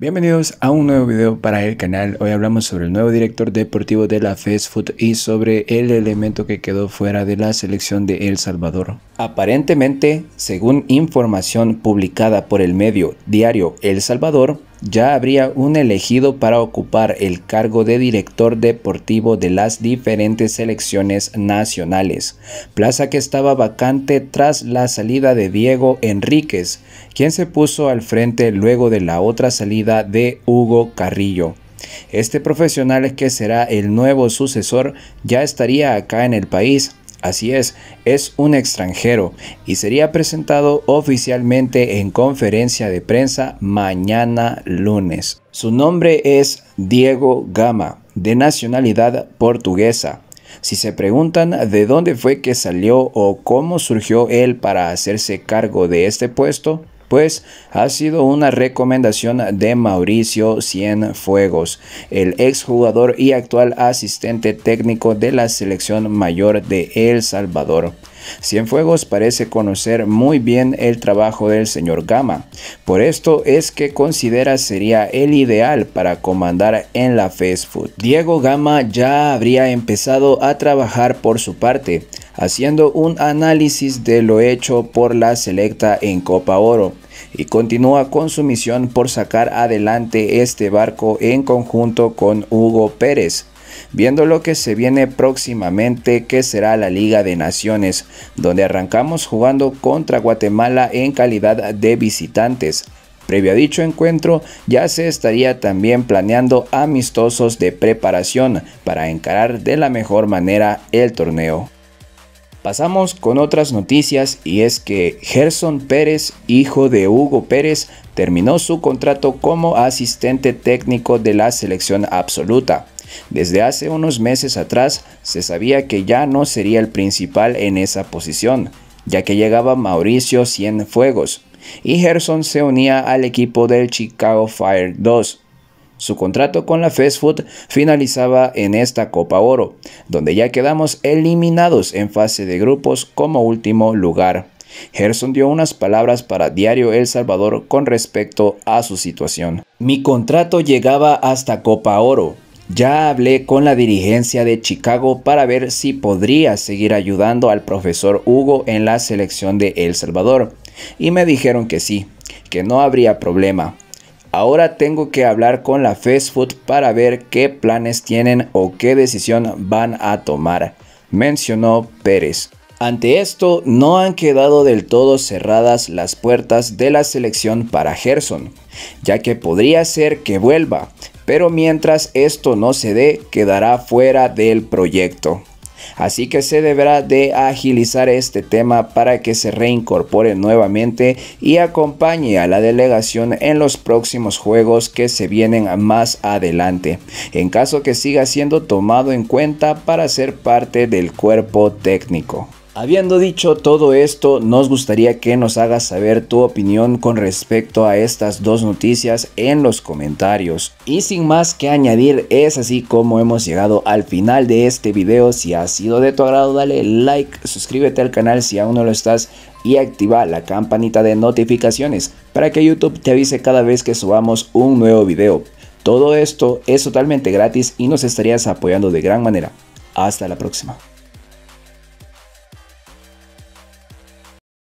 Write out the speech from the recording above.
Bienvenidos a un nuevo video para el canal. Hoy hablamos sobre el nuevo director deportivo de la Fast y sobre el elemento que quedó fuera de la selección de El Salvador. Aparentemente, según información publicada por el medio diario El Salvador, ya habría un elegido para ocupar el cargo de director deportivo de las diferentes selecciones nacionales, plaza que estaba vacante tras la salida de Diego Enríquez, quien se puso al frente luego de la otra salida de Hugo Carrillo. Este profesional que será el nuevo sucesor ya estaría acá en el país, Así es, es un extranjero y sería presentado oficialmente en conferencia de prensa mañana lunes. Su nombre es Diego Gama, de nacionalidad portuguesa. Si se preguntan de dónde fue que salió o cómo surgió él para hacerse cargo de este puesto, pues ha sido una recomendación de Mauricio Cienfuegos, el exjugador y actual asistente técnico de la selección mayor de El Salvador. Cienfuegos parece conocer muy bien el trabajo del señor Gama, por esto es que considera sería el ideal para comandar en la fast food. Diego Gama ya habría empezado a trabajar por su parte, haciendo un análisis de lo hecho por la selecta en Copa Oro y continúa con su misión por sacar adelante este barco en conjunto con Hugo Pérez. Viendo lo que se viene próximamente que será la Liga de Naciones, donde arrancamos jugando contra Guatemala en calidad de visitantes. Previo a dicho encuentro, ya se estaría también planeando amistosos de preparación para encarar de la mejor manera el torneo. Pasamos con otras noticias y es que Gerson Pérez, hijo de Hugo Pérez, terminó su contrato como asistente técnico de la selección absoluta. Desde hace unos meses atrás se sabía que ya no sería el principal en esa posición, ya que llegaba Mauricio Cienfuegos, y Gerson se unía al equipo del Chicago Fire 2. Su contrato con la Fast Food finalizaba en esta Copa Oro, donde ya quedamos eliminados en fase de grupos como último lugar. Gerson dio unas palabras para Diario El Salvador con respecto a su situación. Mi contrato llegaba hasta Copa Oro. Ya hablé con la dirigencia de Chicago para ver si podría seguir ayudando al profesor Hugo en la selección de El Salvador y me dijeron que sí, que no habría problema. Ahora tengo que hablar con la fast food para ver qué planes tienen o qué decisión van a tomar, mencionó Pérez. Ante esto, no han quedado del todo cerradas las puertas de la selección para Gerson, ya que podría ser que vuelva, pero mientras esto no se dé, quedará fuera del proyecto. Así que se deberá de agilizar este tema para que se reincorpore nuevamente y acompañe a la delegación en los próximos juegos que se vienen más adelante, en caso que siga siendo tomado en cuenta para ser parte del cuerpo técnico. Habiendo dicho todo esto, nos gustaría que nos hagas saber tu opinión con respecto a estas dos noticias en los comentarios. Y sin más que añadir, es así como hemos llegado al final de este video. Si ha sido de tu agrado, dale like, suscríbete al canal si aún no lo estás y activa la campanita de notificaciones para que YouTube te avise cada vez que subamos un nuevo video. Todo esto es totalmente gratis y nos estarías apoyando de gran manera. Hasta la próxima.